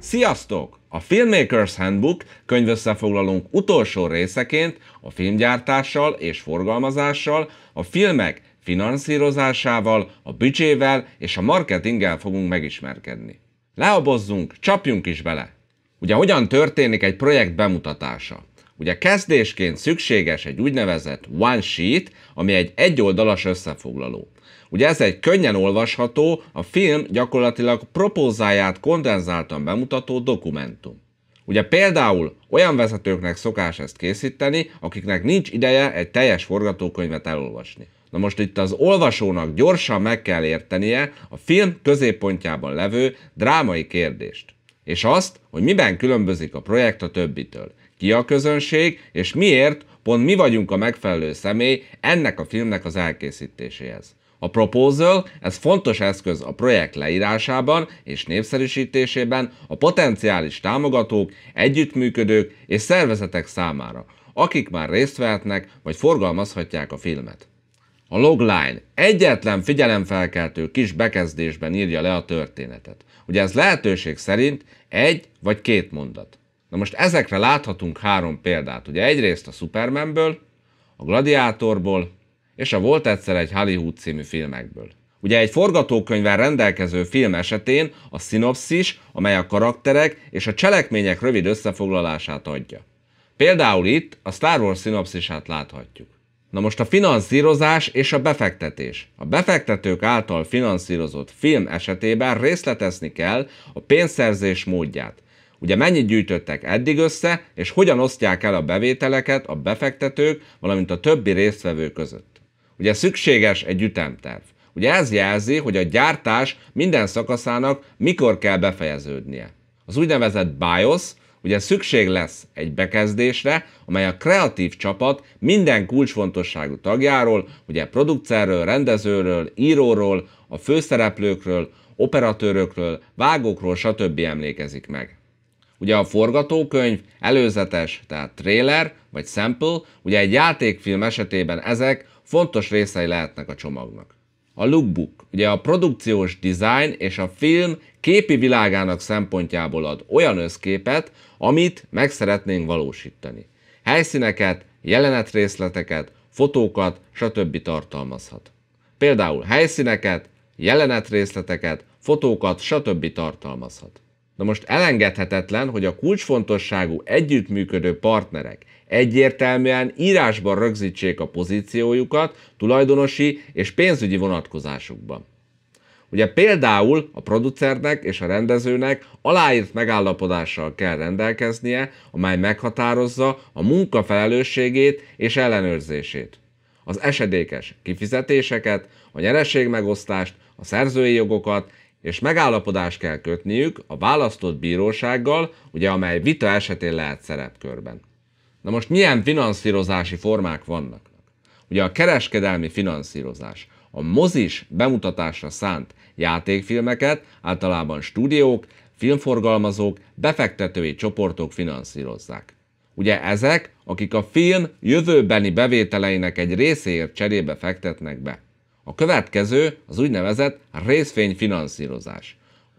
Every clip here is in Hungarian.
Sziasztok! A Filmmakers Handbook könyvösszefoglalónk utolsó részeként a filmgyártással és forgalmazással, a filmek finanszírozásával, a büdzsével és a marketinggel fogunk megismerkedni. Leabozzunk, csapjunk is bele! Ugye hogyan történik egy projekt bemutatása? Ugye kezdésként szükséges egy úgynevezett one sheet, ami egy egyoldalas összefoglaló. Ugye ez egy könnyen olvasható, a film gyakorlatilag propózáját kondenzáltan bemutató dokumentum. Ugye például olyan vezetőknek szokás ezt készíteni, akiknek nincs ideje egy teljes forgatókönyvet elolvasni. Na most itt az olvasónak gyorsan meg kell értenie a film középpontjában levő drámai kérdést. És azt, hogy miben különbözik a projekt a többitől. Ki a közönség, és miért pont mi vagyunk a megfelelő személy ennek a filmnek az elkészítéséhez. A proposal, ez fontos eszköz a projekt leírásában és népszerűsítésében a potenciális támogatók, együttműködők és szervezetek számára, akik már részt vehetnek vagy forgalmazhatják a filmet. A logline egyetlen figyelemfelkeltő kis bekezdésben írja le a történetet. Ugye ez lehetőség szerint egy vagy két mondat. Na most ezekre láthatunk három példát. Ugye egyrészt a Supermanből, a Gladiátorból, és a Volt egyszer egy Hollywood című filmekből. Ugye egy forgatókönyvvel rendelkező film esetén a szinopszis, amely a karakterek és a cselekmények rövid összefoglalását adja. Például itt a Star Wars szinopszisát láthatjuk. Na most a finanszírozás és a befektetés. A befektetők által finanszírozott film esetében részletezni kell a pénzszerzés módját. Ugye mennyit gyűjtöttek eddig össze, és hogyan osztják el a bevételeket a befektetők, valamint a többi résztvevő között. Ugye szükséges egy ütemterv. Ugye ez jelzi, hogy a gyártás minden szakaszának mikor kell befejeződnie. Az úgynevezett BIOS, ugye szükség lesz egy bekezdésre, amely a kreatív csapat minden kulcsfontosságú tagjáról, ugye producerről, rendezőről, íróról, a főszereplőkről, operatőrökről, vágókról, stb. emlékezik meg. Ugye a forgatókönyv, előzetes, tehát trailer vagy sample, ugye egy játékfilm esetében ezek fontos részei lehetnek a csomagnak. A lookbook, ugye a produkciós design és a film képi világának szempontjából ad olyan összképet, amit meg szeretnénk valósítani. Helyszíneket, jelenetrészleteket, fotókat, stb. tartalmazhat. Például helyszíneket, jelenetrészleteket, fotókat, stb. tartalmazhat. Na most elengedhetetlen, hogy a kulcsfontosságú együttműködő partnerek egyértelműen írásban rögzítsék a pozíciójukat tulajdonosi és pénzügyi vonatkozásukban. Ugye például a producernek és a rendezőnek aláírt megállapodással kell rendelkeznie, amely meghatározza a munka felelősségét és ellenőrzését. Az esedékes kifizetéseket, a nyerességmegosztást, a szerzői jogokat és megállapodást kell kötniük a választott bírósággal, ugye amely vita esetén lehet szerepkörben. Na most milyen finanszírozási formák vannak? Ugye a kereskedelmi finanszírozás, a mozis bemutatásra szánt játékfilmeket általában stúdiók, filmforgalmazók, befektetői csoportok finanszírozzák. Ugye ezek, akik a film jövőbeni bevételeinek egy részéért cserébe fektetnek be. A következő az úgynevezett részvényfinanszírozás.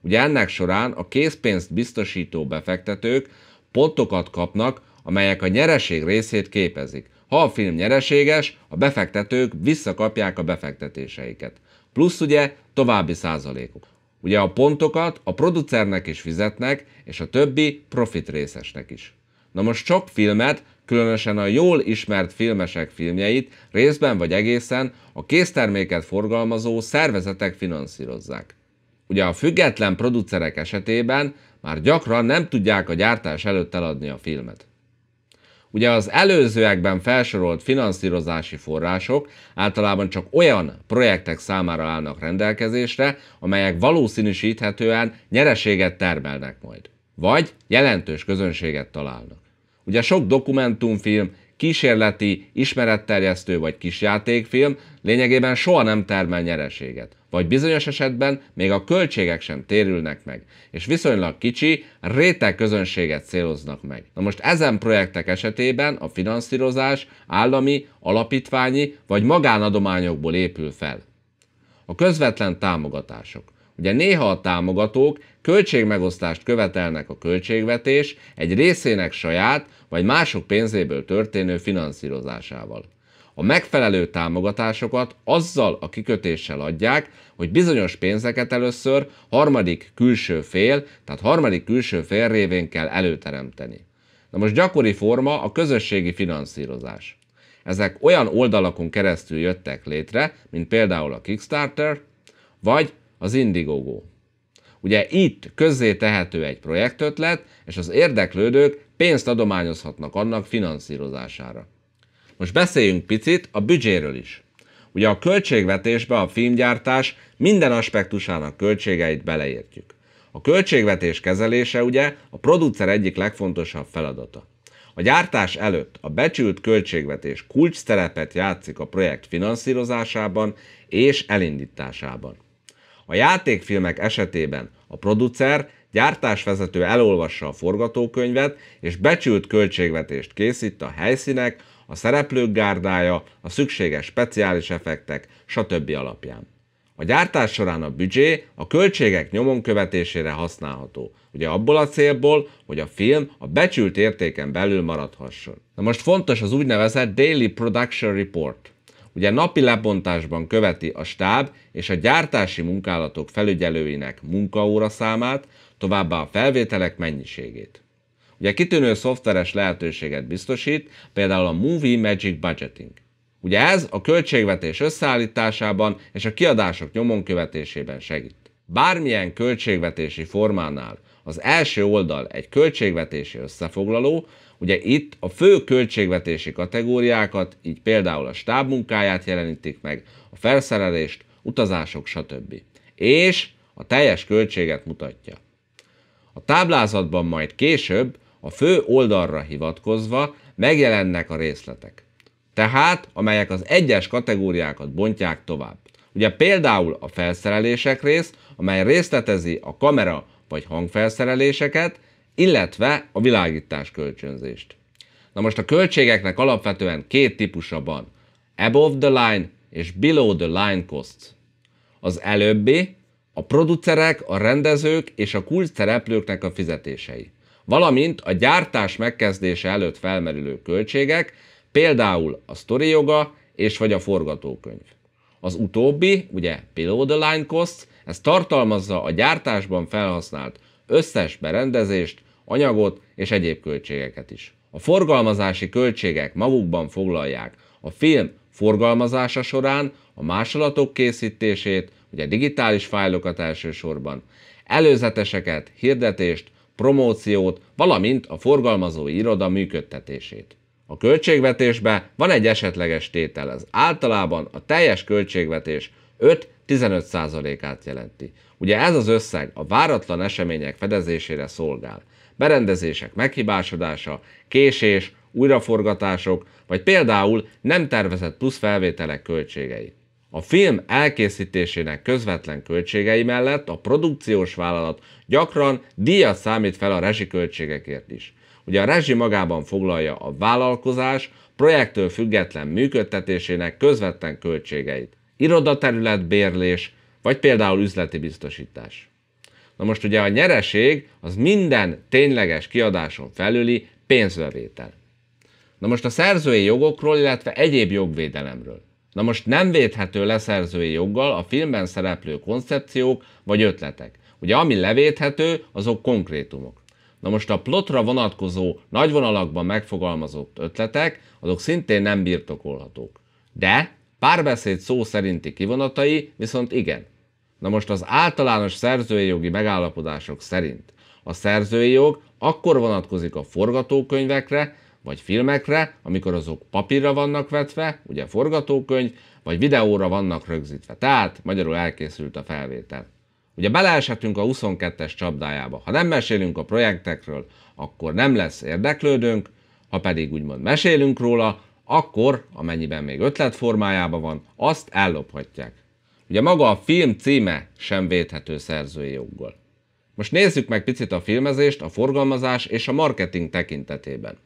Ugye ennek során a készpénzt biztosító befektetők pontokat kapnak, amelyek a nyereség részét képezik. Ha a film nyereséges, a befektetők visszakapják a befektetéseiket. Plusz ugye további százalékok. Ugye a pontokat a producernek is fizetnek, és a többi profit részesnek is. Na most sok filmet, különösen a jól ismert filmesek filmjeit részben vagy egészen a készterméket forgalmazó szervezetek finanszírozzák. Ugye a független producerek esetében már gyakran nem tudják a gyártás előtt eladni a filmet. Ugye az előzőekben felsorolt finanszírozási források általában csak olyan projektek számára állnak rendelkezésre, amelyek valószínűsíthetően nyereséget termelnek majd, vagy jelentős közönséget találnak. Ugye sok dokumentumfilm, kísérleti, ismeretterjesztő vagy kisjátékfilm lényegében soha nem termel nyereséget, vagy bizonyos esetben még a költségek sem térülnek meg, és viszonylag kicsi, réteg közönséget céloznak meg. Na most ezen projektek esetében a finanszírozás állami, alapítványi vagy magánadományokból épül fel. A közvetlen támogatások. Ugye néha a támogatók költségmegosztást követelnek a költségvetés egy részének saját vagy mások pénzéből történő finanszírozásával. A megfelelő támogatásokat azzal a kikötéssel adják, hogy bizonyos pénzeket először harmadik külső fél, tehát harmadik külső fél révén kell előteremteni. Na most gyakori forma a közösségi finanszírozás. Ezek olyan oldalakon keresztül jöttek létre, mint például a Kickstarter, vagy az Indiegogo. Ugye itt közzé tehető egy projektötlet, és az érdeklődők pénzt adományozhatnak annak finanszírozására. Most beszéljünk picit a büdzséről is. Ugye a költségvetésbe a filmgyártás minden aspektusának költségeit beleértjük. A költségvetés kezelése ugye a producer egyik legfontosabb feladata. A gyártás előtt a becsült költségvetés kulcs szerepet játszik a projekt finanszírozásában és elindításában. A játékfilmek esetében a producer, gyártásvezető elolvassa a forgatókönyvet és becsült költségvetést készít a helyszínek, a szereplők gárdája, a szükséges speciális effektek, stb. alapján. A gyártás során a büdzsé a költségek nyomon követésére használható, ugye abból a célból, hogy a film a becsült értéken belül maradhasson. Na most fontos az úgynevezett Daily Production Report. Ugye napi lebontásban követi a stáb és a gyártási munkálatok felügyelőinek munkaóra számát, továbbá a felvételek mennyiségét. Ugye kitűnő szoftveres lehetőséget biztosít, például a Movie Magic Budgeting. Ugye ez a költségvetés összeállításában és a kiadások nyomon követésében segít. Bármilyen költségvetési formánál az első oldal egy költségvetési összefoglaló, ugye itt a fő költségvetési kategóriákat, így például a stáb munkáját jelenítik meg, a felszerelést, utazások, stb. És a teljes költséget mutatja. A táblázatban majd később a fő oldalra hivatkozva megjelennek a részletek. Tehát, amelyek az egyes kategóriákat bontják tovább. Ugye például a felszerelések rész, amely részletezi a kamera vagy hangfelszereléseket, illetve a világítás kölcsönzést. Na most a költségeknek alapvetően két típusa van. Above the line és below the line costs. Az előbbi a producerek, a rendezők és a kulcs szereplőknek a fizetései valamint a gyártás megkezdése előtt felmerülő költségek, például a sztori joga és vagy a forgatókönyv. Az utóbbi, ugye below the line costs, ez tartalmazza a gyártásban felhasznált összes berendezést, anyagot és egyéb költségeket is. A forgalmazási költségek magukban foglalják a film forgalmazása során a másolatok készítését, ugye digitális fájlokat elsősorban, előzeteseket, hirdetést, promóciót, valamint a forgalmazói iroda működtetését. A költségvetésben van egy esetleges tétel, ez általában a teljes költségvetés 5-15%-át jelenti. Ugye ez az összeg a váratlan események fedezésére szolgál. Berendezések meghibásodása, késés, újraforgatások, vagy például nem tervezett plusz felvételek költségei. A film elkészítésének közvetlen költségei mellett a produkciós vállalat gyakran díjat számít fel a rezsiköltségekért is. Ugye a rezsi magában foglalja a vállalkozás projektől független működtetésének közvetlen költségeit. Irodaterület bérlés, vagy például üzleti biztosítás. Na most ugye a nyereség az minden tényleges kiadáson felüli pénzbevétel. Na most a szerzői jogokról, illetve egyéb jogvédelemről. Na most nem védhető leszerzői joggal a filmben szereplő koncepciók vagy ötletek. Ugye ami levédhető, azok konkrétumok. Na most a plotra vonatkozó nagy vonalakban megfogalmazott ötletek, azok szintén nem birtokolhatók. De párbeszéd szó szerinti kivonatai viszont igen. Na most az általános szerzői jogi megállapodások szerint a szerzői jog akkor vonatkozik a forgatókönyvekre, vagy filmekre, amikor azok papírra vannak vetve, ugye forgatókönyv, vagy videóra vannak rögzítve. Tehát magyarul elkészült a felvétel. Ugye beleeshetünk a 22-es csapdájába. Ha nem mesélünk a projektekről, akkor nem lesz érdeklődőnk, ha pedig úgymond mesélünk róla, akkor, amennyiben még ötlet formájában van, azt ellophatják. Ugye maga a film címe sem védhető szerzői joggal. Most nézzük meg picit a filmezést, a forgalmazás és a marketing tekintetében.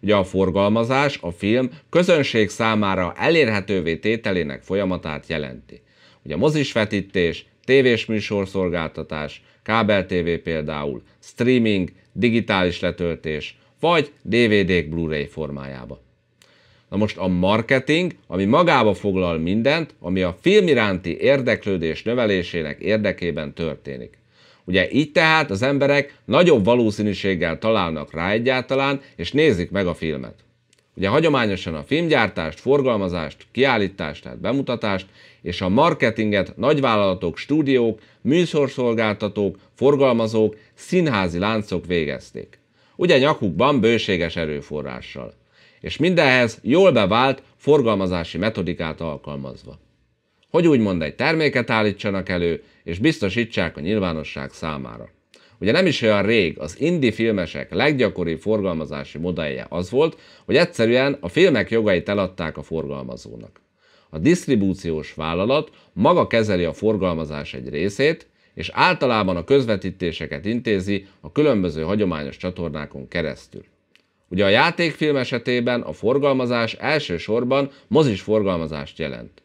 Ugye a forgalmazás, a film közönség számára elérhetővé tételének folyamatát jelenti. Ugye mozisvetítés, tévés műsorszolgáltatás, kábel TV például, streaming, digitális letöltés, vagy DVD-k Blu-ray formájába. Na most a marketing, ami magába foglal mindent, ami a film iránti érdeklődés növelésének érdekében történik. Ugye így tehát az emberek nagyobb valószínűséggel találnak rá egyáltalán, és nézik meg a filmet. Ugye hagyományosan a filmgyártást, forgalmazást, kiállítást, tehát bemutatást, és a marketinget nagyvállalatok, stúdiók, műsorszolgáltatók, forgalmazók, színházi láncok végezték. Ugye nyakukban bőséges erőforrással. És mindenhez jól bevált forgalmazási metodikát alkalmazva. Hogy úgymond egy terméket állítsanak elő, és biztosítsák a nyilvánosság számára. Ugye nem is olyan rég az indie filmesek leggyakoribb forgalmazási modellje az volt, hogy egyszerűen a filmek jogait eladták a forgalmazónak. A disztribúciós vállalat maga kezeli a forgalmazás egy részét, és általában a közvetítéseket intézi a különböző hagyományos csatornákon keresztül. Ugye a játékfilm esetében a forgalmazás elsősorban mozis forgalmazást jelent.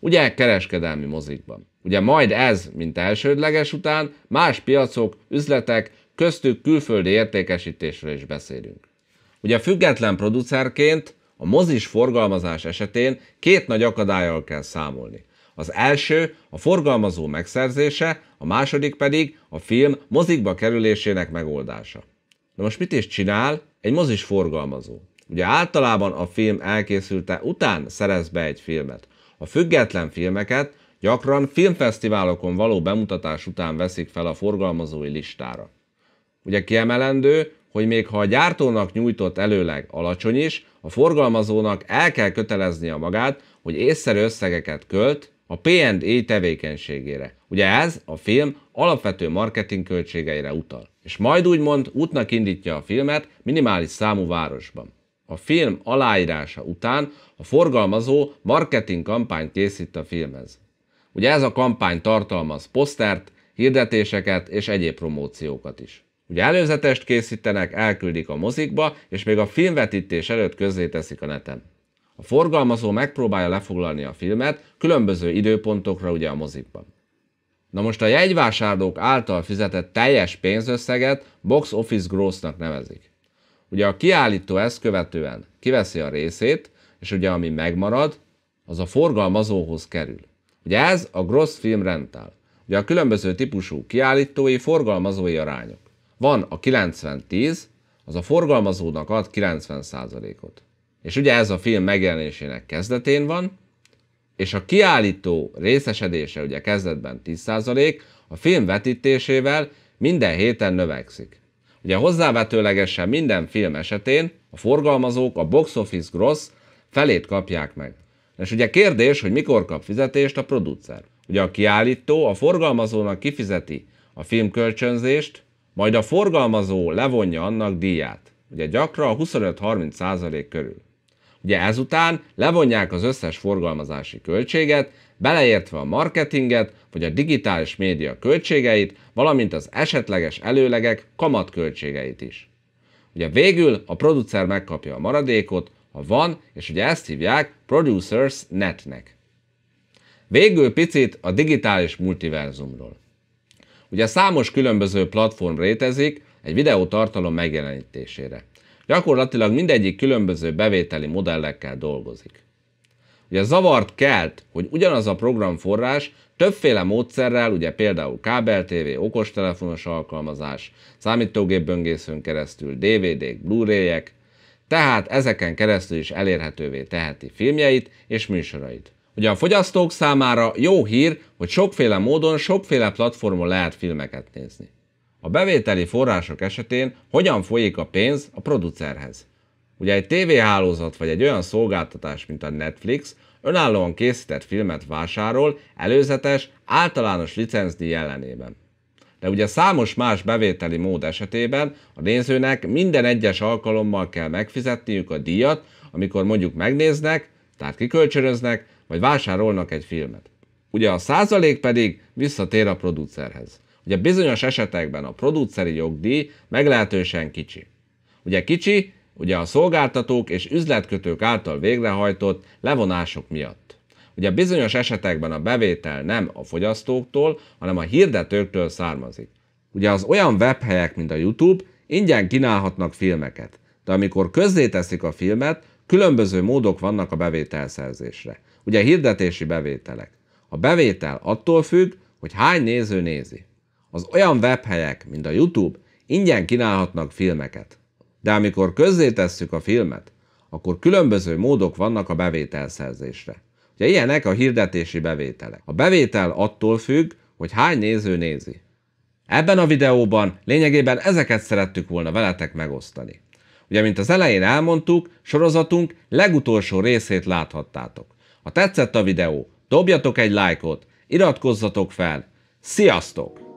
Ugye kereskedelmi mozikban. Ugye majd ez, mint elsődleges után, más piacok, üzletek, köztük külföldi értékesítésről is beszélünk. Ugye független producerként a mozis forgalmazás esetén két nagy akadályal kell számolni. Az első a forgalmazó megszerzése, a második pedig a film mozikba kerülésének megoldása. Na most mit is csinál egy mozis forgalmazó? Ugye általában a film elkészülte után szerez be egy filmet. A független filmeket gyakran filmfesztiválokon való bemutatás után veszik fel a forgalmazói listára. Ugye kiemelendő, hogy még ha a gyártónak nyújtott előleg alacsony is, a forgalmazónak el kell köteleznie magát, hogy észszerű összegeket költ a P&E tevékenységére. Ugye ez a film alapvető marketing költségeire utal. És majd úgymond útnak indítja a filmet minimális számú városban. A film aláírása után a forgalmazó marketing kampányt készít a filmhez. Ugye ez a kampány tartalmaz posztert, hirdetéseket és egyéb promóciókat is. Ugye előzetest készítenek, elküldik a mozikba, és még a filmvetítés előtt közzéteszik a neten. A forgalmazó megpróbálja lefoglalni a filmet különböző időpontokra ugye a mozikban. Na most a jegyvásárlók által fizetett teljes pénzösszeget box office grossnak nevezik. Ugye a kiállító ezt követően kiveszi a részét, és ugye ami megmarad, az a forgalmazóhoz kerül. Ugye ez a gross film rental. Ugye a különböző típusú kiállítói forgalmazói arányok. Van a 90-10, az a forgalmazónak ad 90%-ot. És ugye ez a film megjelenésének kezdetén van, és a kiállító részesedése ugye kezdetben 10%, a film vetítésével minden héten növekszik. Ugye hozzávetőlegesen minden film esetén a forgalmazók a box office gross felét kapják meg. És ugye kérdés, hogy mikor kap fizetést a producer. Ugye a kiállító a forgalmazónak kifizeti a filmkölcsönzést, majd a forgalmazó levonja annak díját. Ugye gyakran 25-30% körül. Ugye ezután levonják az összes forgalmazási költséget, beleértve a marketinget, vagy a digitális média költségeit, valamint az esetleges előlegek kamatköltségeit is. Ugye végül a producer megkapja a maradékot, ha van, és ugye ezt hívják Producers Netnek. Végül picit a digitális multiverzumról. Ugye számos különböző platform rétezik egy videótartalom megjelenítésére. Gyakorlatilag mindegyik különböző bevételi modellekkel dolgozik. Ugye zavart kelt, hogy ugyanaz a programforrás többféle módszerrel, ugye például kábel-TV, okostelefonos alkalmazás, számítógép böngészőn keresztül, DVD-k, Blu-ray-ek, tehát ezeken keresztül is elérhetővé teheti filmjeit és műsorait. Ugye a fogyasztók számára jó hír, hogy sokféle módon, sokféle platformon lehet filmeket nézni. A bevételi források esetén hogyan folyik a pénz a producerhez? Ugye egy tévéhálózat vagy egy olyan szolgáltatás, mint a Netflix, önállóan készített filmet vásárol előzetes, általános licencdíj ellenében. De ugye számos más bevételi mód esetében a nézőnek minden egyes alkalommal kell megfizetniük a díjat, amikor mondjuk megnéznek, tehát kikölcsönöznek, vagy vásárolnak egy filmet. Ugye a százalék pedig visszatér a producerhez. Ugye bizonyos esetekben a produceri jogdíj meglehetősen kicsi. Ugye kicsi, ugye a szolgáltatók és üzletkötők által végrehajtott levonások miatt. Ugye bizonyos esetekben a bevétel nem a fogyasztóktól, hanem a hirdetőktől származik. Ugye az olyan webhelyek, mint a YouTube, ingyen kínálhatnak filmeket, de amikor közzéteszik a filmet, különböző módok vannak a bevételszerzésre. Ugye hirdetési bevételek. A bevétel attól függ, hogy hány néző nézi. Az olyan webhelyek, mint a YouTube, ingyen kínálhatnak filmeket. De amikor közzétesszük a filmet, akkor különböző módok vannak a bevételszerzésre. Ugye ilyenek a hirdetési bevételek. A bevétel attól függ, hogy hány néző nézi. Ebben a videóban lényegében ezeket szerettük volna veletek megosztani. Ugye, mint az elején elmondtuk, sorozatunk legutolsó részét láthattátok. Ha tetszett a videó, dobjatok egy lájkot, iratkozzatok fel. Sziasztok!